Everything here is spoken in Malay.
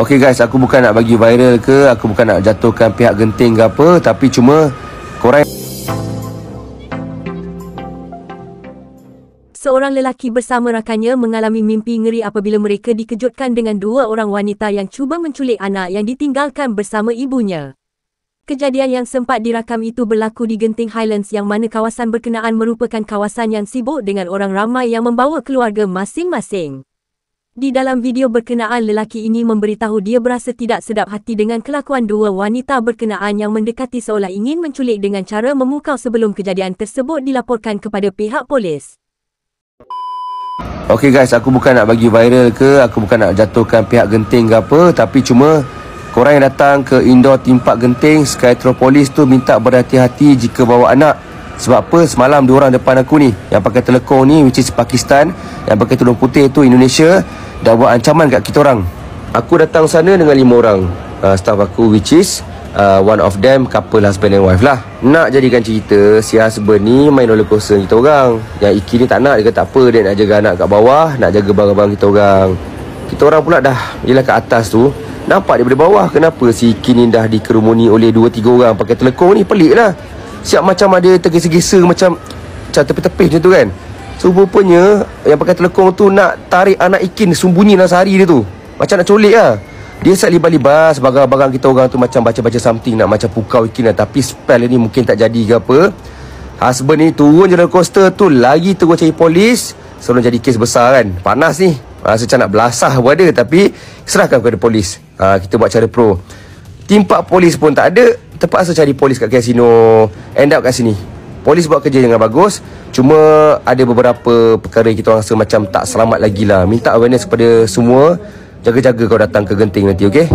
Okay guys, aku bukan nak bagi viral ke Aku bukan nak jatuhkan pihak genting ke apa Tapi cuma korang Seorang lelaki bersama rakannya mengalami mimpi ngeri apabila mereka dikejutkan dengan dua orang wanita yang cuba menculik anak yang ditinggalkan bersama ibunya. Kejadian yang sempat dirakam itu berlaku di Genting Highlands yang mana kawasan berkenaan merupakan kawasan yang sibuk dengan orang ramai yang membawa keluarga masing-masing. Di dalam video berkenaan lelaki ini memberitahu dia berasa tidak sedap hati dengan kelakuan dua wanita berkenaan yang mendekati seolah ingin menculik dengan cara memukau sebelum kejadian tersebut dilaporkan kepada pihak polis. Okay guys, aku bukan nak bagi viral ke Aku bukan nak jatuhkan pihak genting ke apa Tapi cuma Korang yang datang ke indoor timpak genting Skytropolis tu minta berhati-hati jika bawa anak Sebab apa? Semalam dua orang depan aku ni Yang pakai telekong ni which is Pakistan Yang pakai tudung putih tu Indonesia Dah buat ancaman kat kita orang. Aku datang sana dengan lima orang uh, Staff aku which is uh, one of them couple husband and wife lah. Nak jadikan cerita si husband ni main roller coaster kita orang. Yang Iki ni tak nak dia kata apa dia nak jaga anak kat bawah nak jaga barang-barang kita orang. Kita orang pula dah yelah kat atas tu. Nampak daripada bawah kenapa si Iki ni dah dikerumuni oleh 2-3 orang pakai telekong ni? Pelik lah siap macam ada tergesa-gesa macam macam tepi-tepi macam tu kan? So rupanya yang pakai telekong tu nak tarik anak Ikin sembunyi dalam sehari dia tu. Macam nak colik lah. Dia set libas-libas Barang-barang kita orang tu Macam baca-baca something Nak macam pukau ikin lah. Tapi spell ni mungkin tak jadi ke apa. Husband ni turun je dalam coaster tu Lagi terus cari polis. Sebelum jadi kes besar kan. Panas ni. Rasa macam nak belasah pun ada Tapi Serahkan kepada polis. Ha, Kita buat cara pro. Timpak polis pun tak ada Terpaksa cari polis kat kasino. End up kat sini. Polis buat kerja dengan bagus. Cuma ada beberapa perkara kita rasa macam tak selamat lagi lah. Minta awareness kepada semua. Jaga-jaga kau datang ke genting nanti, okey?